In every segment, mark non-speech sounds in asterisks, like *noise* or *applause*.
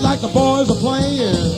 like the boys are playing.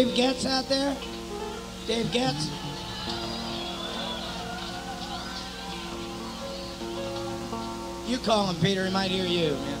Dave Getz out there? Dave Getz? You call him, Peter. He might hear you, man.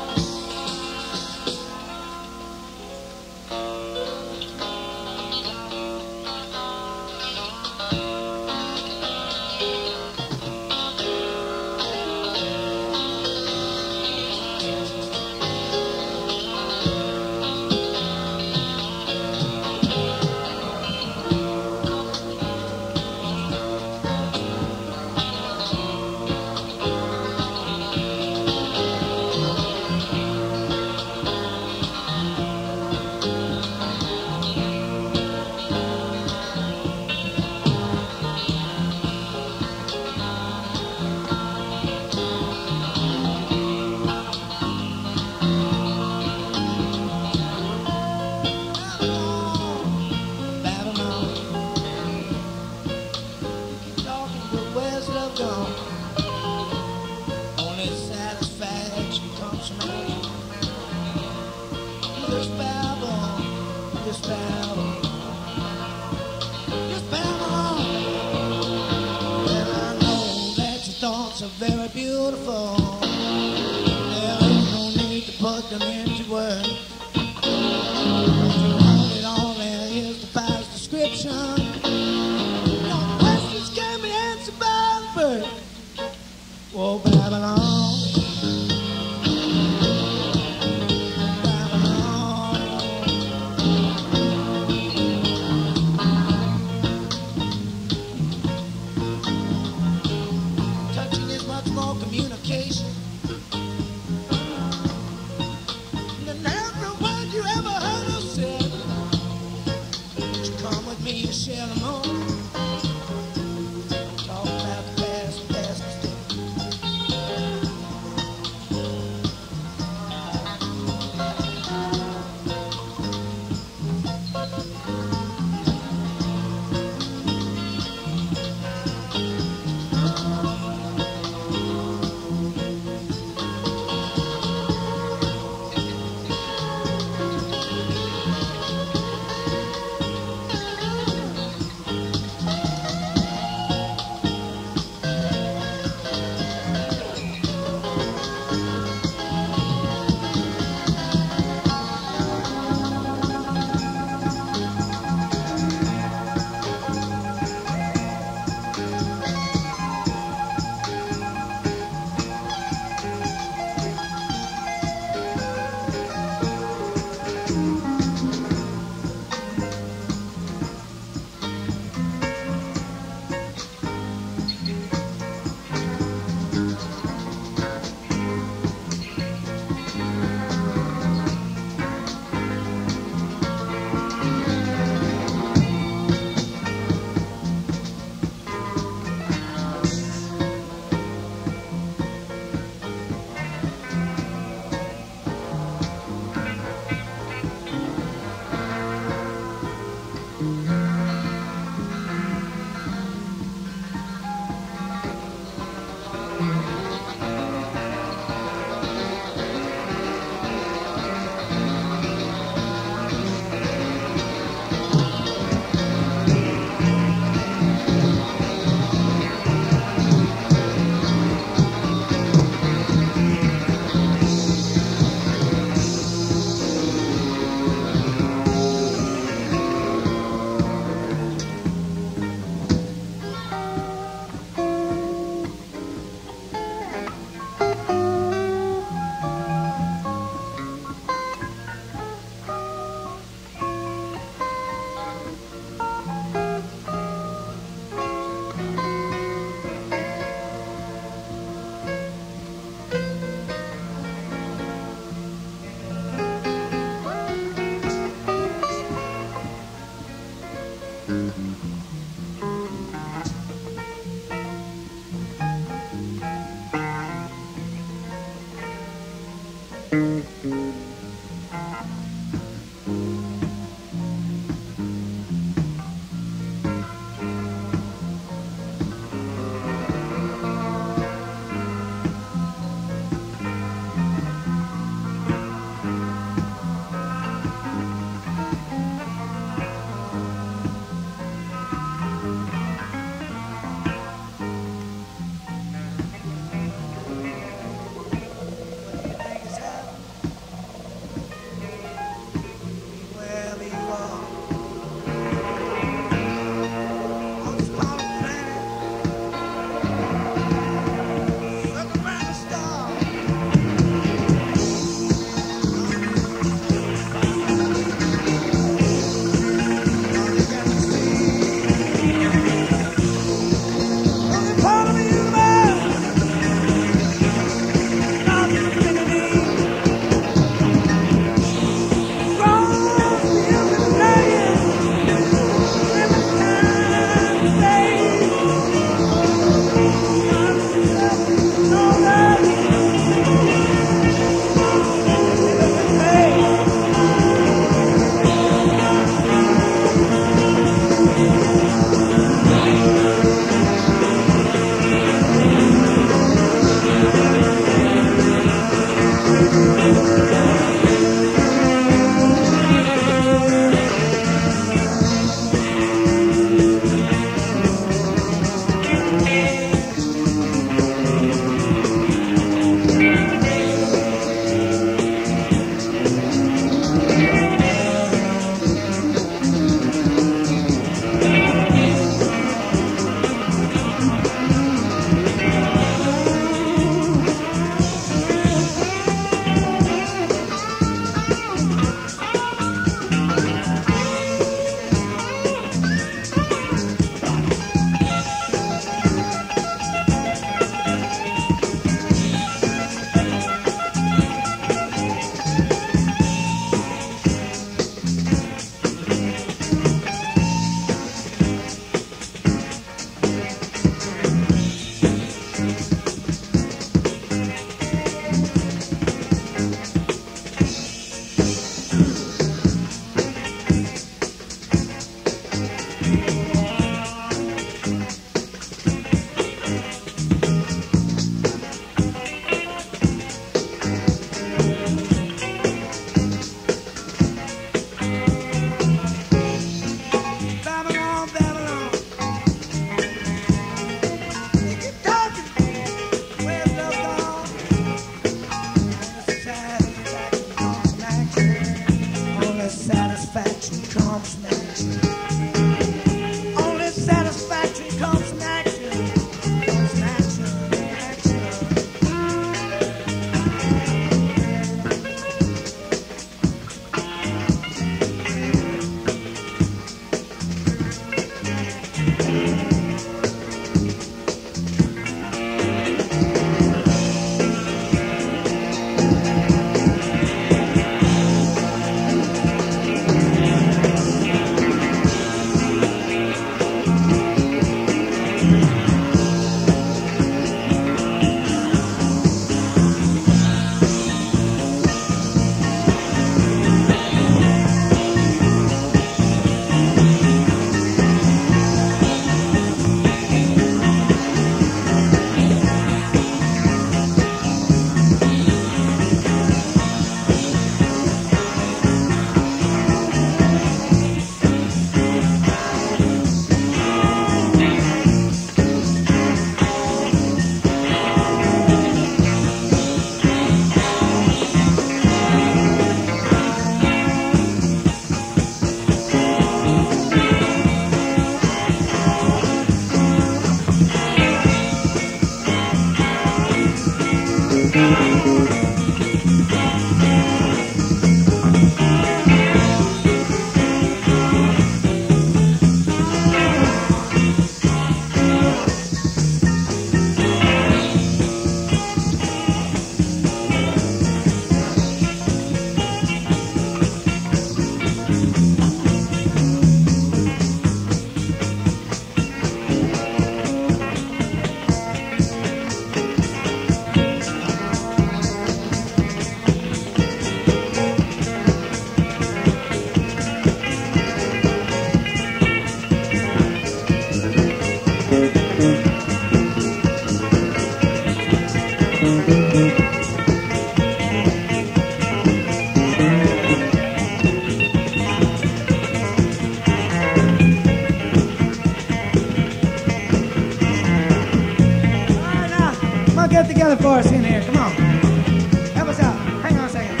together for us in here. Come on. Help us out. Hang on a second.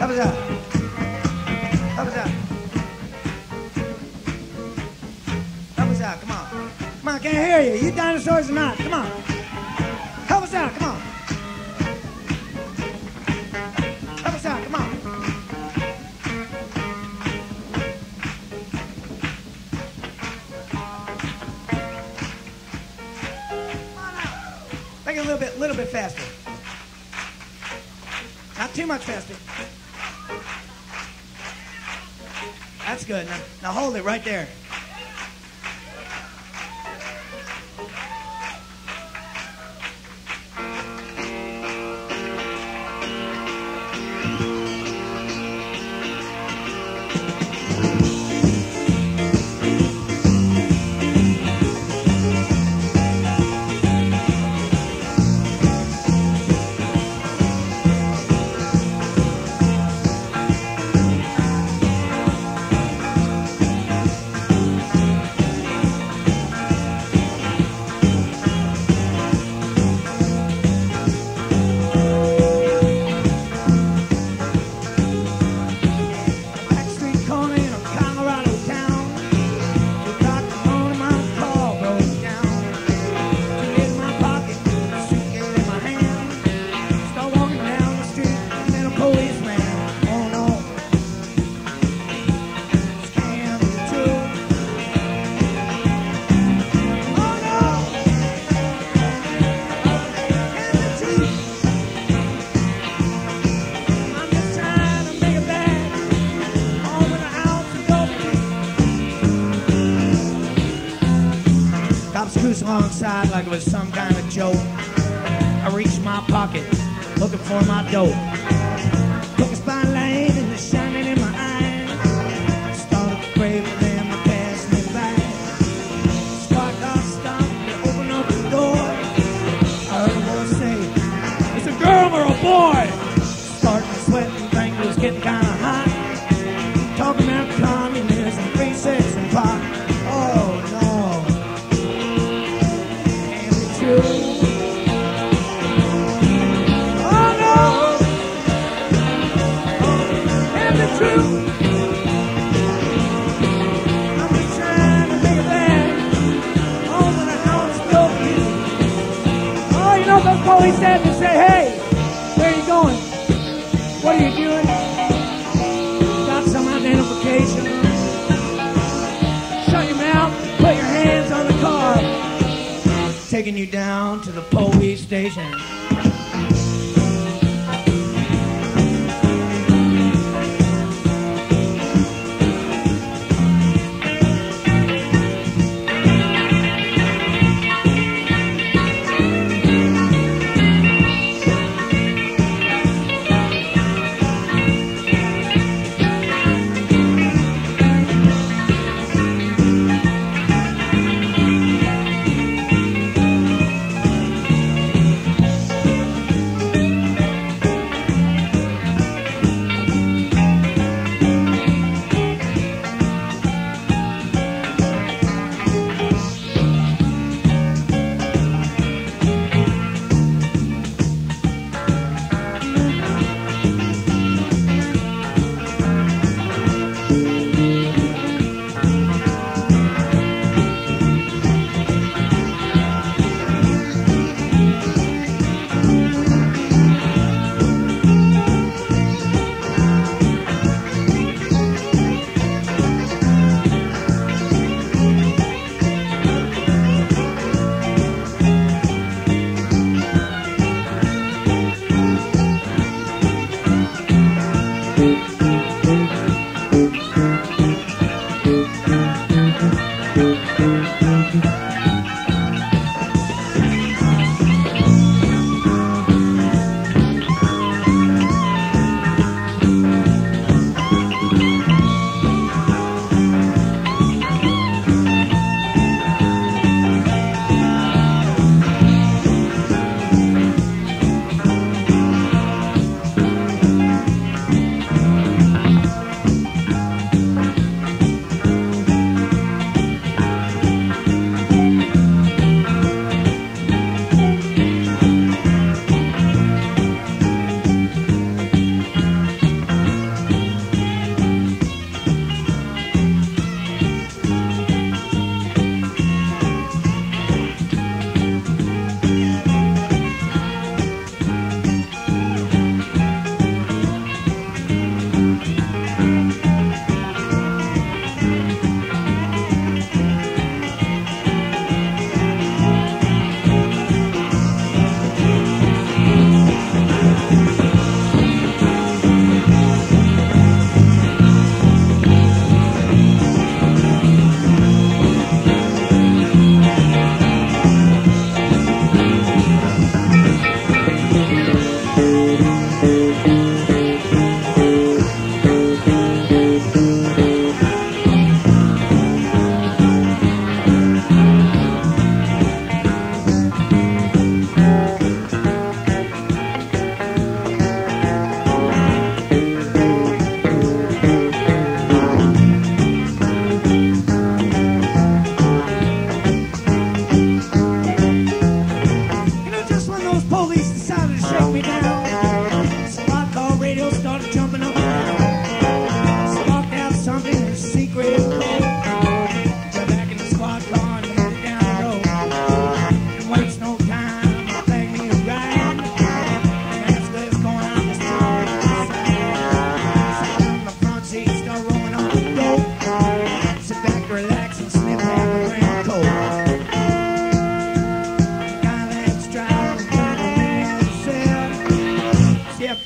Help us out. Help us out. Help us out. Come on. Come on, I can't hear you. You dinosaurs or not? like it was some kind of joke. I reached my pocket, looking for my dope.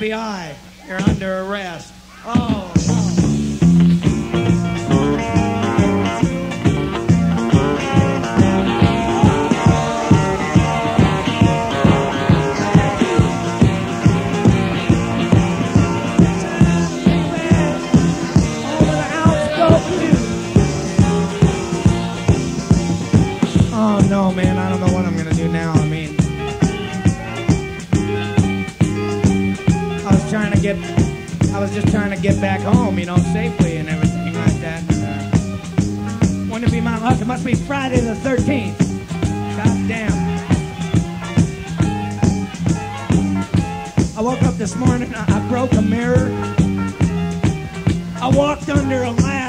FBI, you're under arrest. Oh. get, I was just trying to get back home, you know, safely and everything like that. And, uh, wouldn't it be my luck? It must be Friday the 13th. God damn. I woke up this morning, I, I broke a mirror. I walked under a ladder.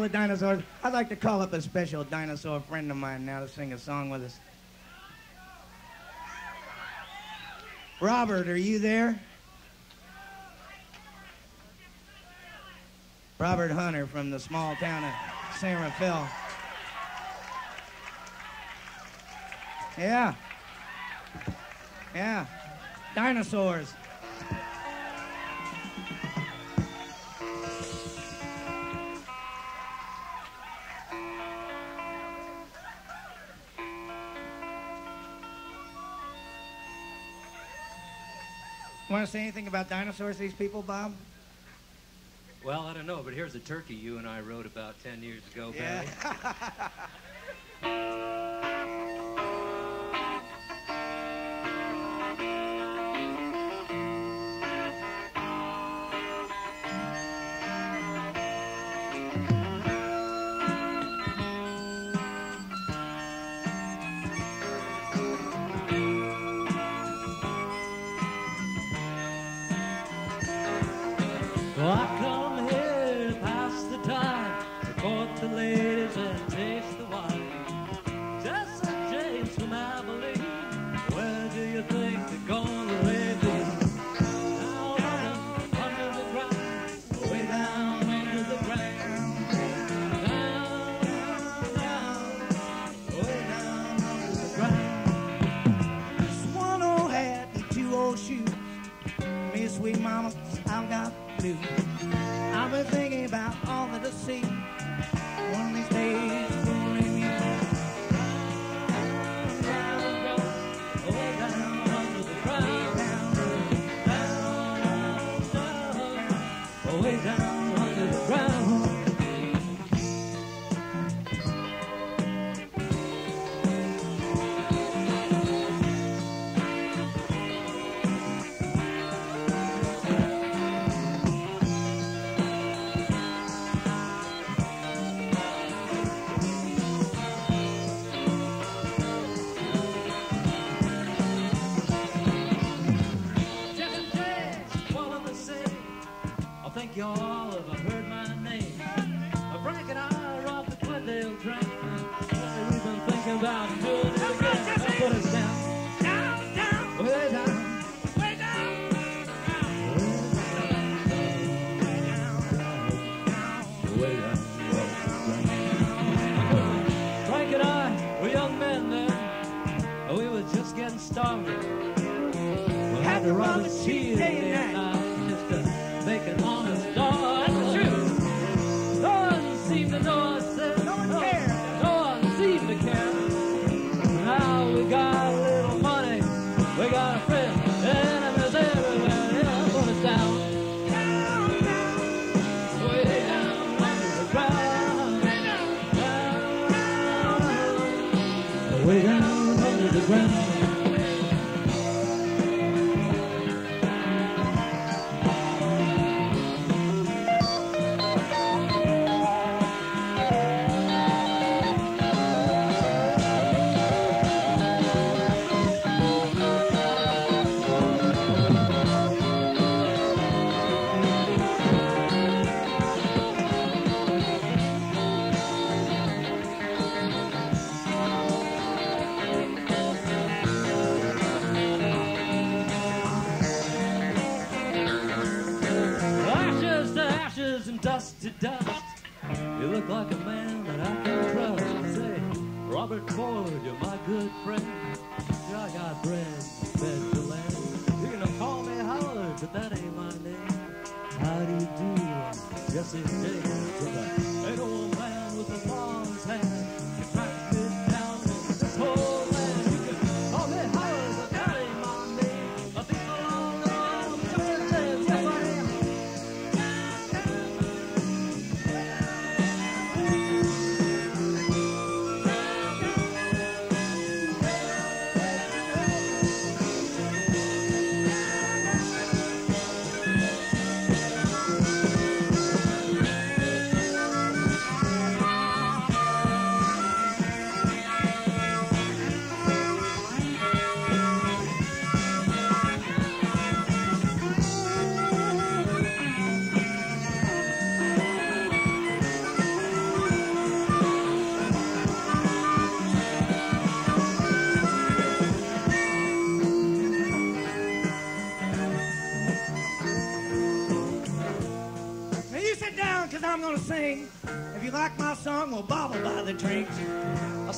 all the dinosaurs. I'd like to call up a special dinosaur friend of mine now to sing a song with us. Robert, are you there? Robert Hunter from the small town of San Rafael. Yeah. Yeah. Dinosaurs. Want to say anything about dinosaurs these people, Bob? Well, I don't know, but here's a turkey you and I wrote about 10 years ago, yeah. *laughs*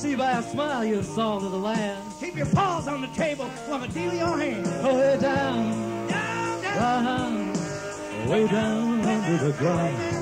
see by a smile you're the salt of the land. Keep your paws on the table, woman, deal your hand. Oh, way down, down, down. Down, way down under the ground.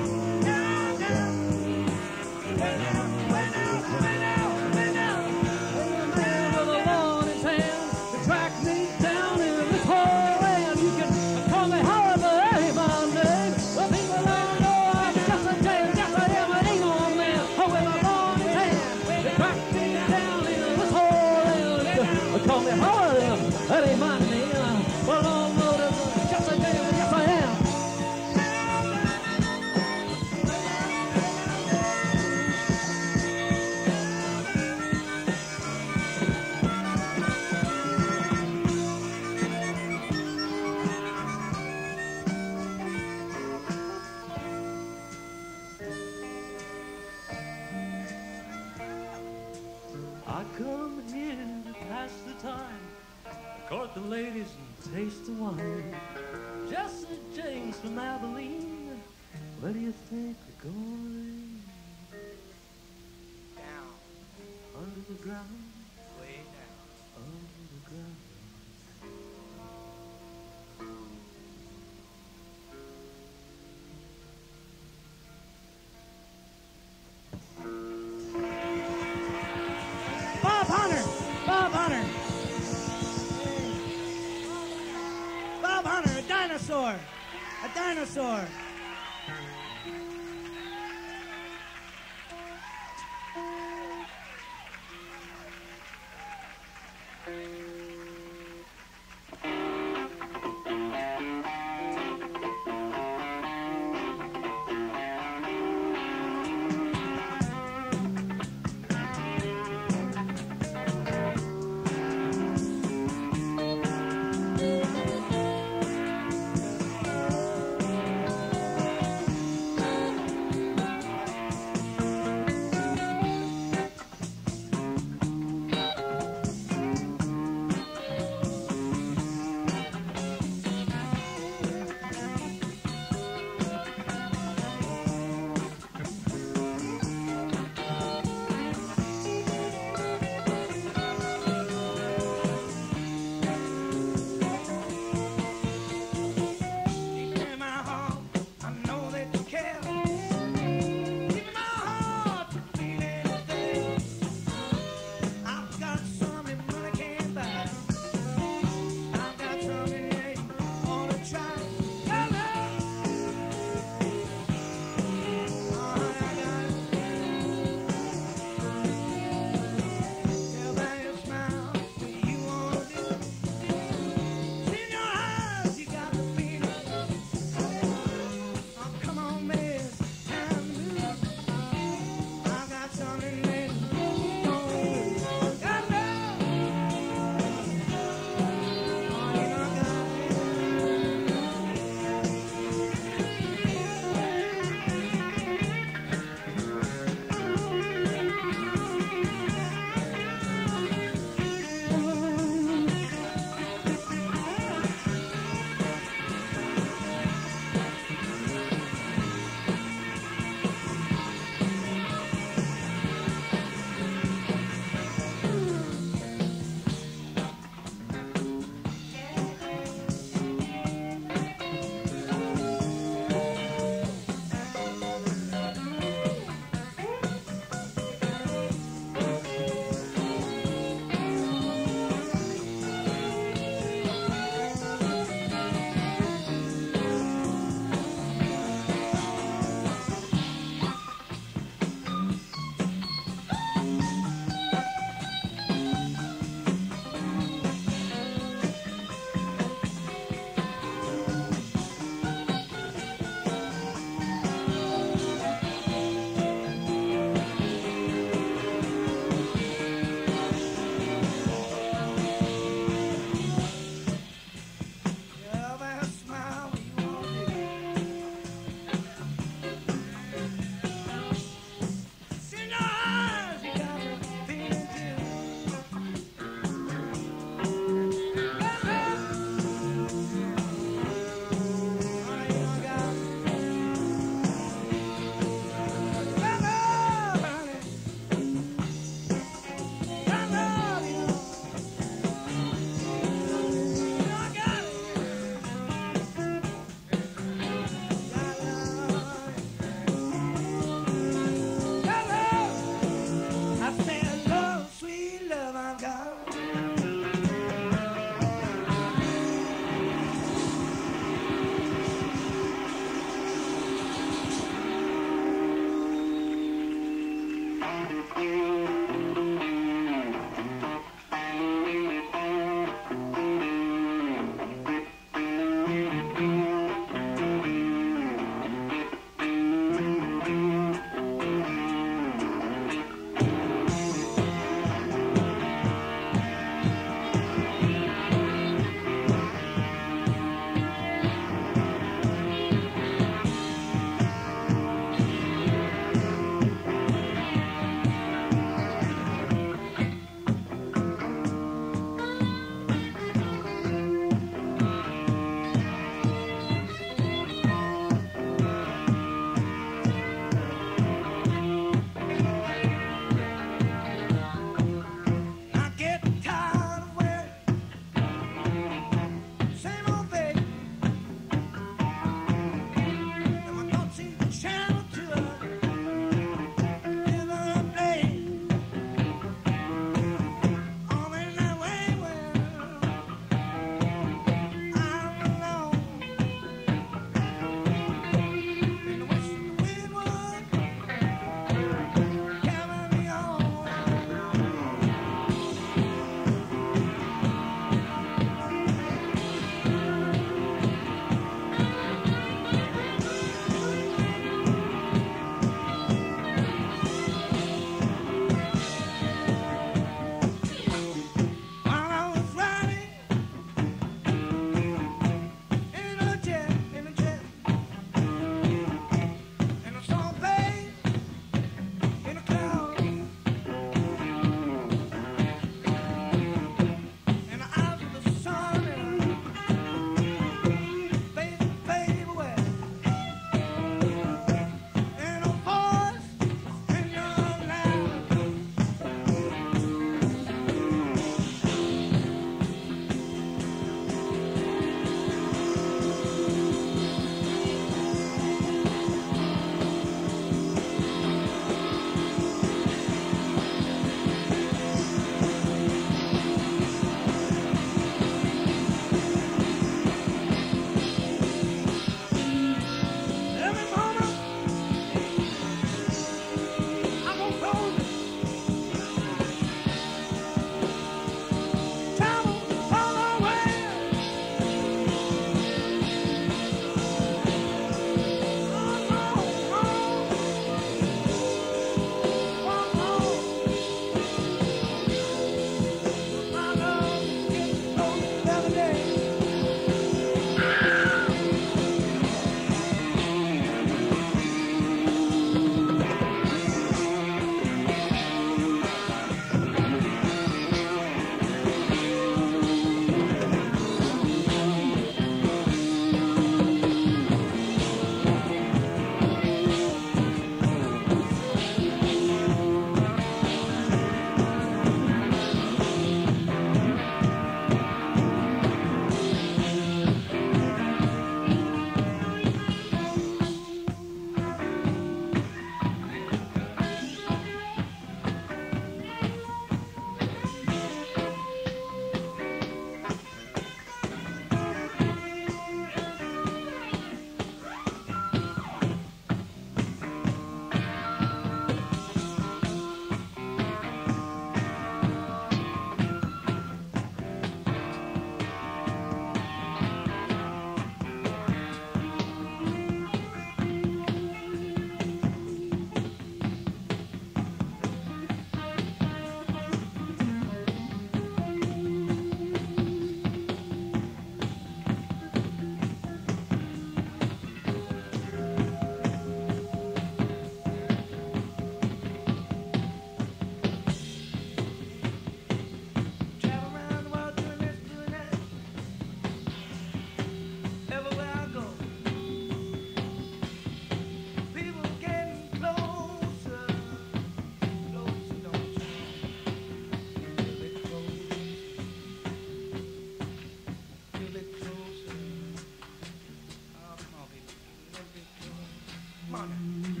Come on.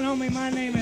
Don't know me, my name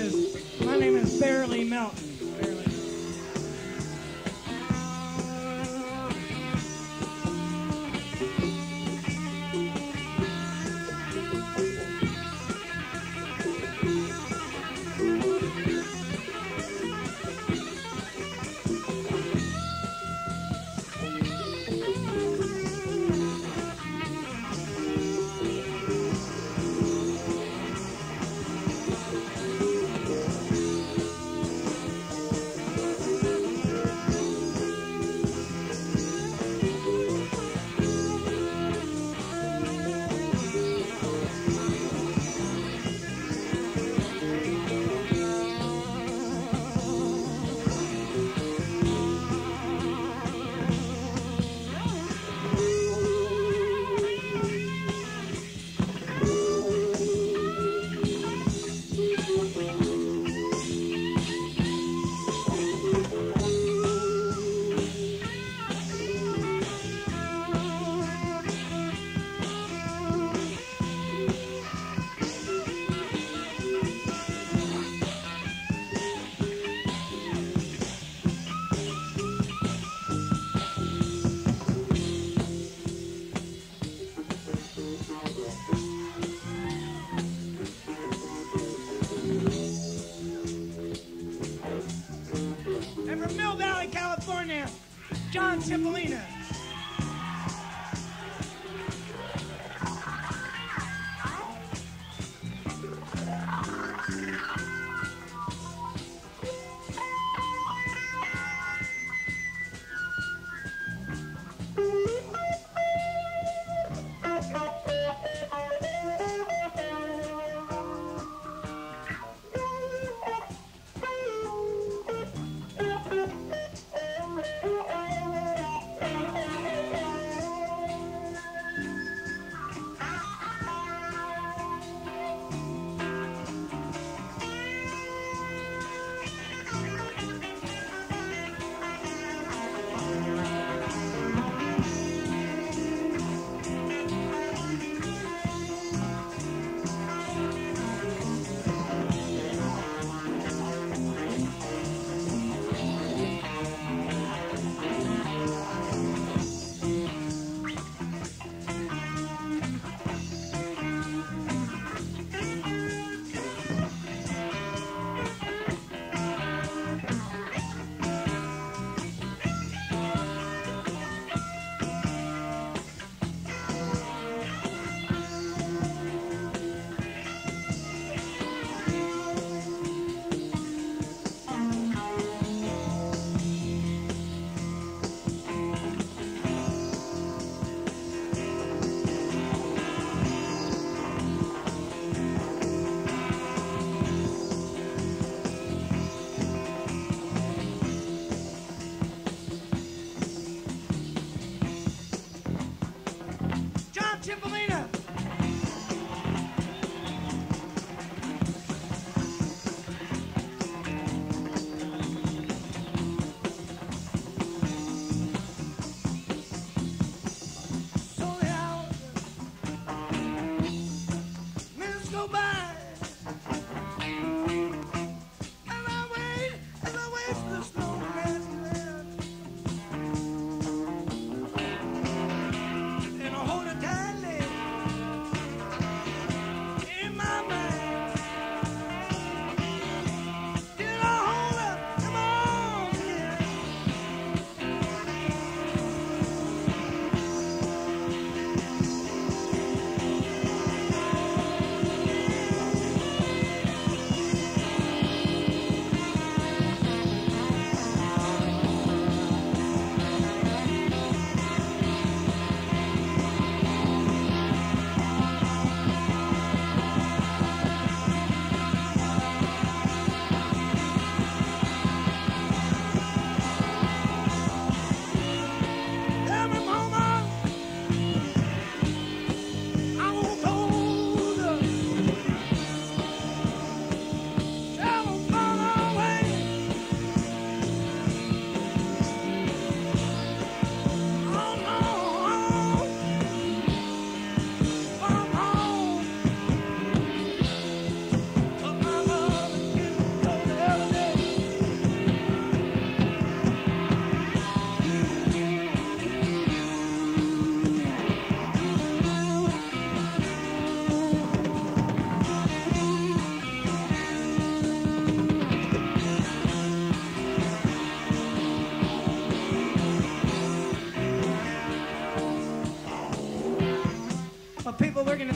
From Mill Valley, California, John Cipollina.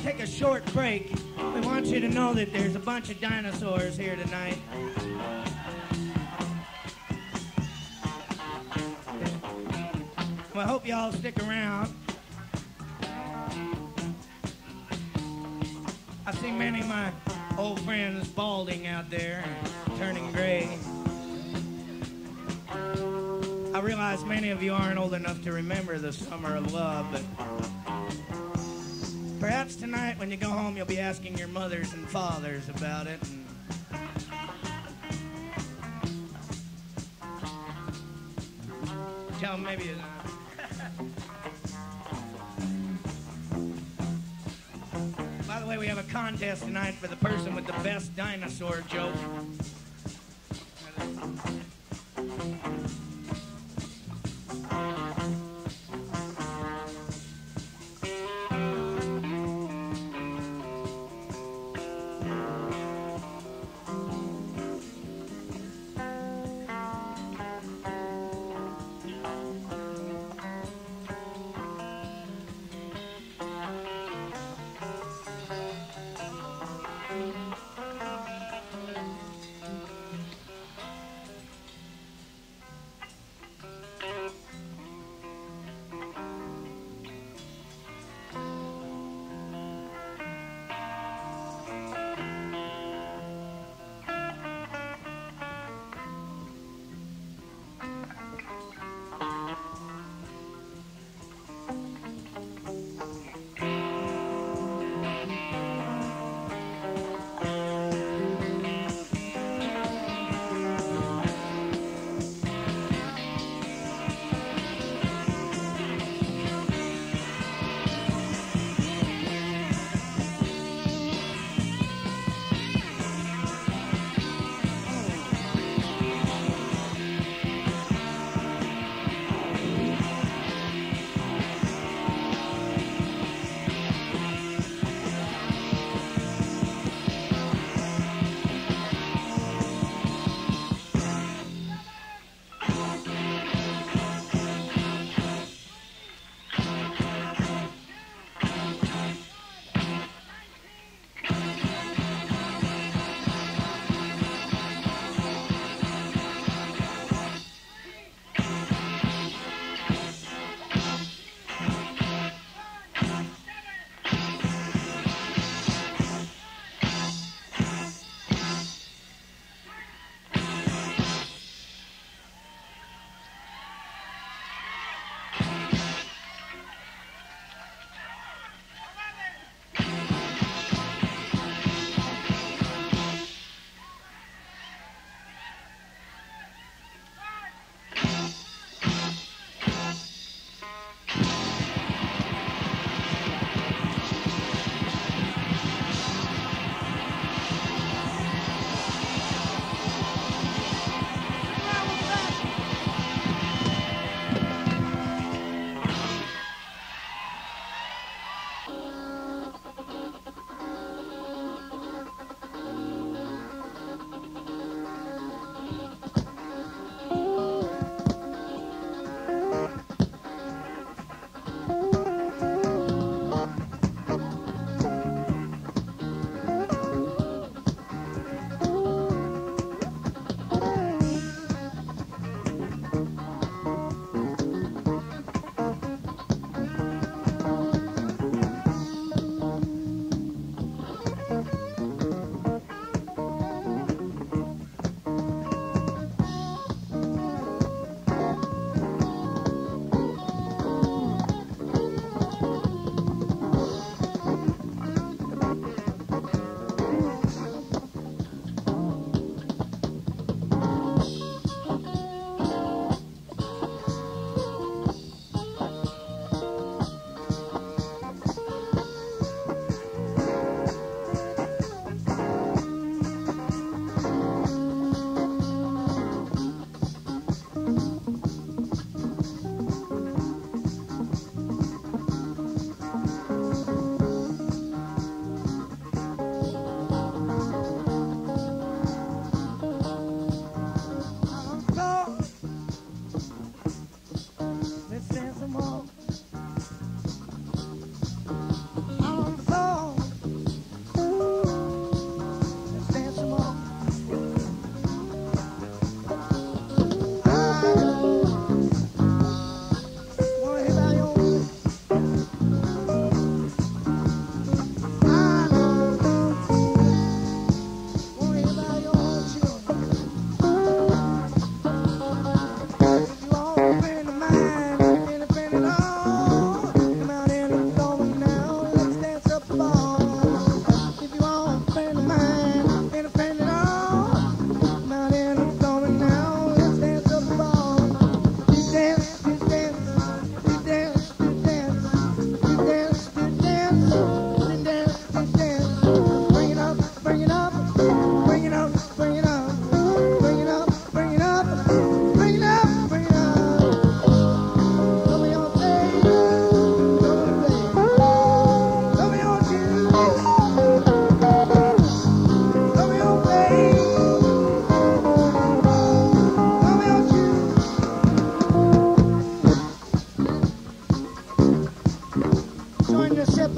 Take a short break. We want you to know that there's a bunch of dinosaurs here tonight. Well, I hope you all stick around. I see many of my old friends balding out there, turning gray. I realize many of you aren't old enough to remember the summer of love, but fathers about it. And tell them maybe. By the way, we have a contest tonight for the person with the best dinosaur joke.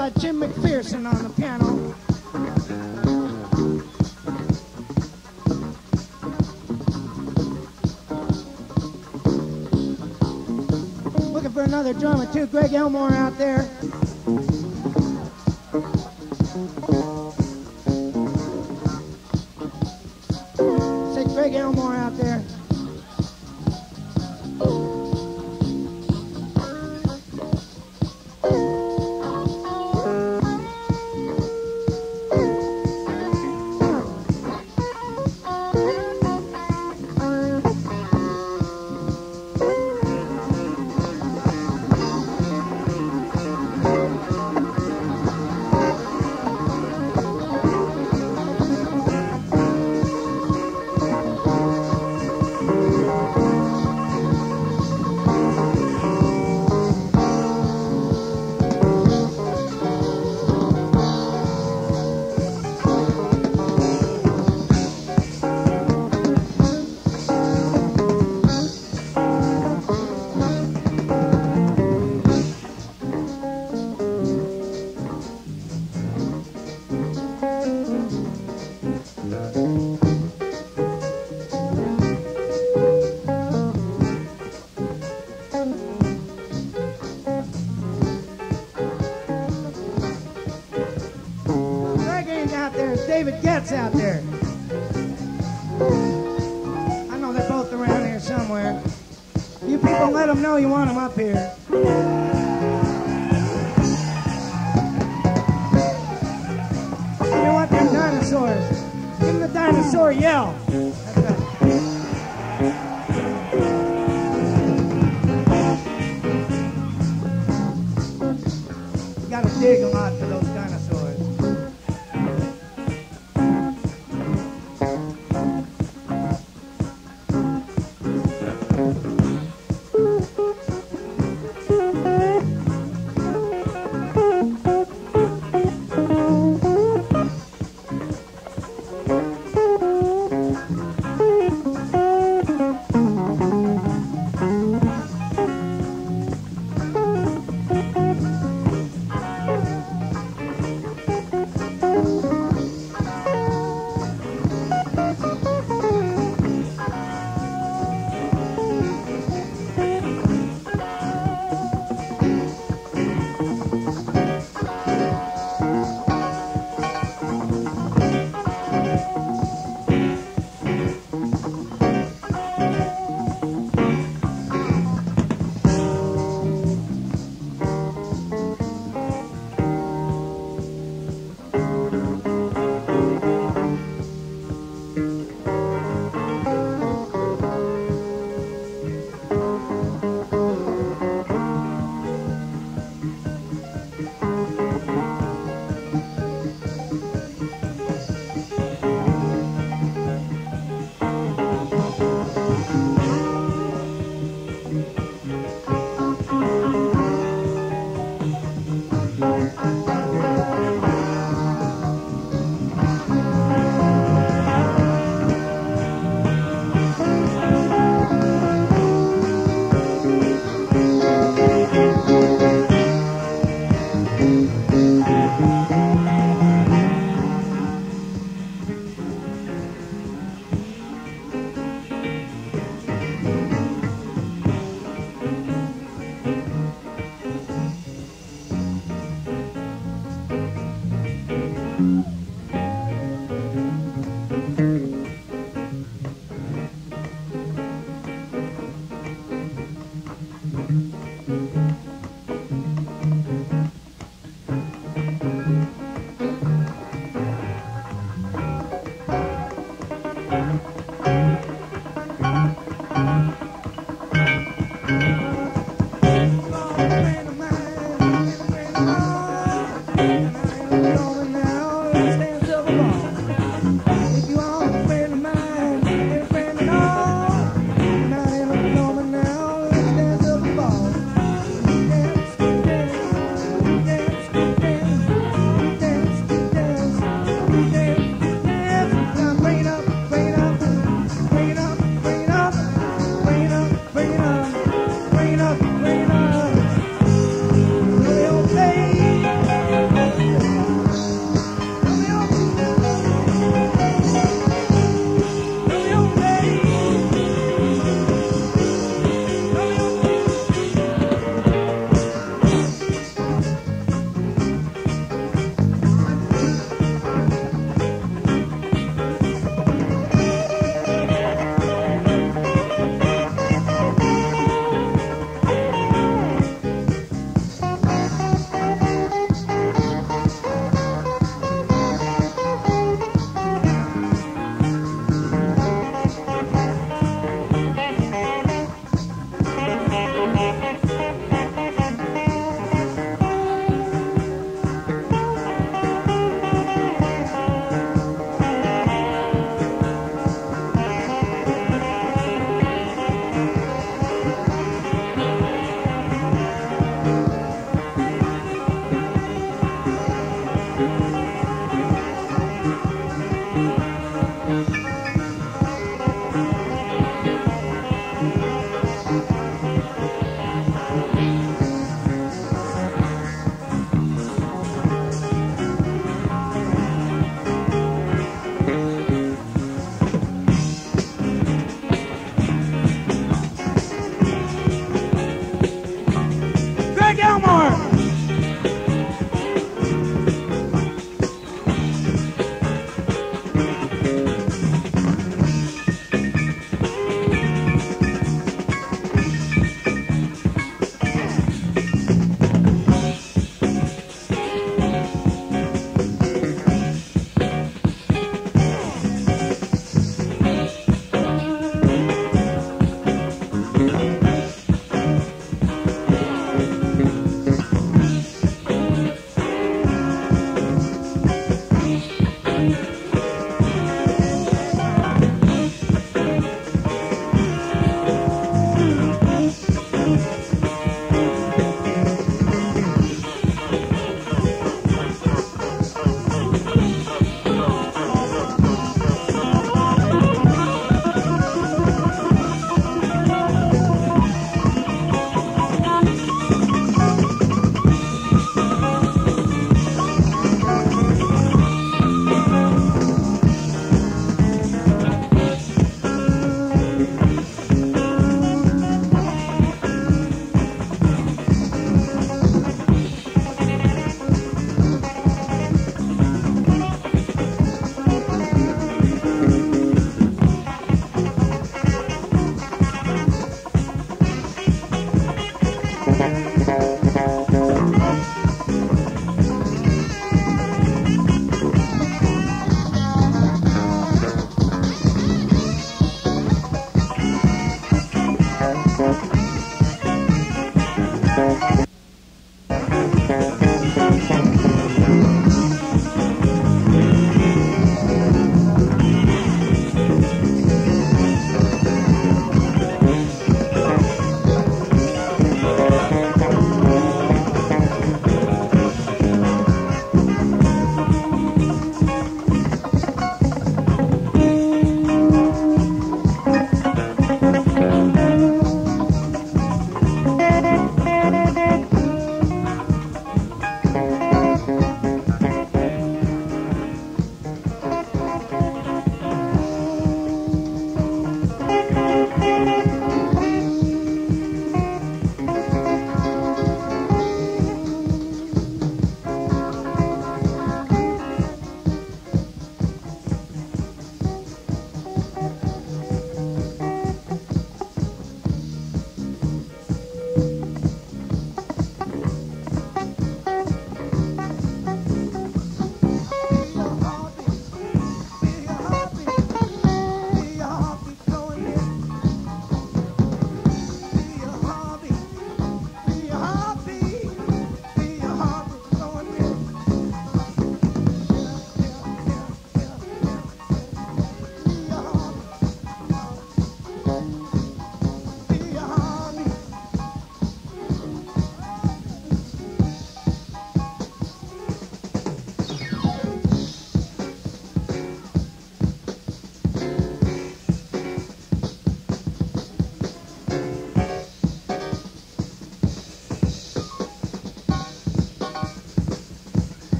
by Jim McPherson on the piano. Looking for another drummer too, Greg Elmore out there.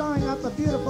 Drawing up a beautiful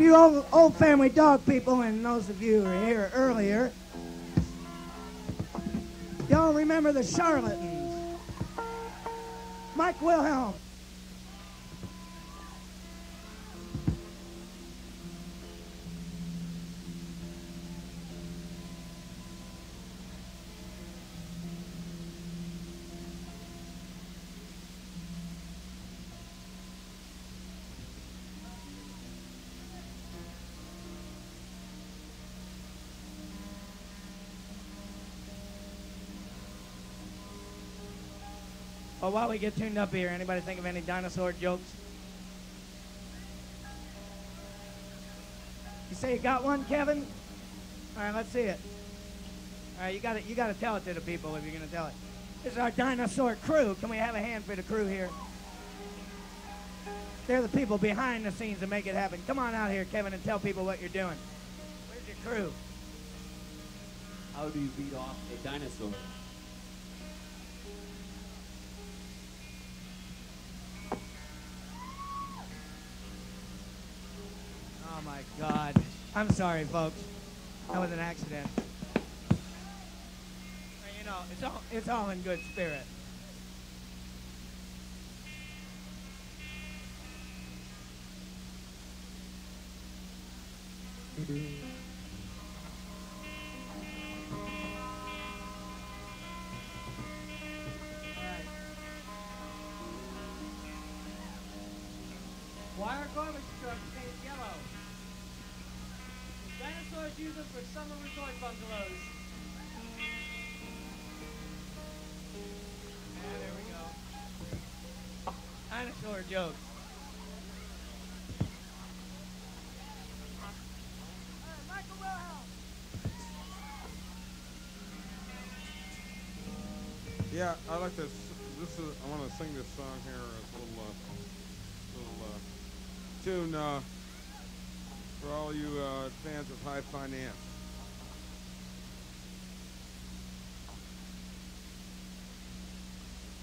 you old, old family dog people and those of you who were here earlier, y'all remember the charlatans. Mike Wilhelm. Well, while we get tuned up here, anybody think of any dinosaur jokes? You say you got one, Kevin? All right, let's see it. All right, you got to You got to tell it to the people if you're gonna tell it. This is our dinosaur crew. Can we have a hand for the crew here? They're the people behind the scenes that make it happen. Come on out here, Kevin, and tell people what you're doing. Where's your crew? How do you beat off a dinosaur? My God. I'm sorry, folks. That was an accident. You know, it's all it's all in good spirit. Why Wilhelm. Yeah, I like this. This is. I want to sing this song here. It's a little, uh, little uh, tune uh, for all you uh, fans of high finance.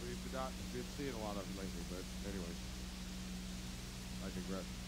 We've not been seeing a lot of it lately, but anyway, I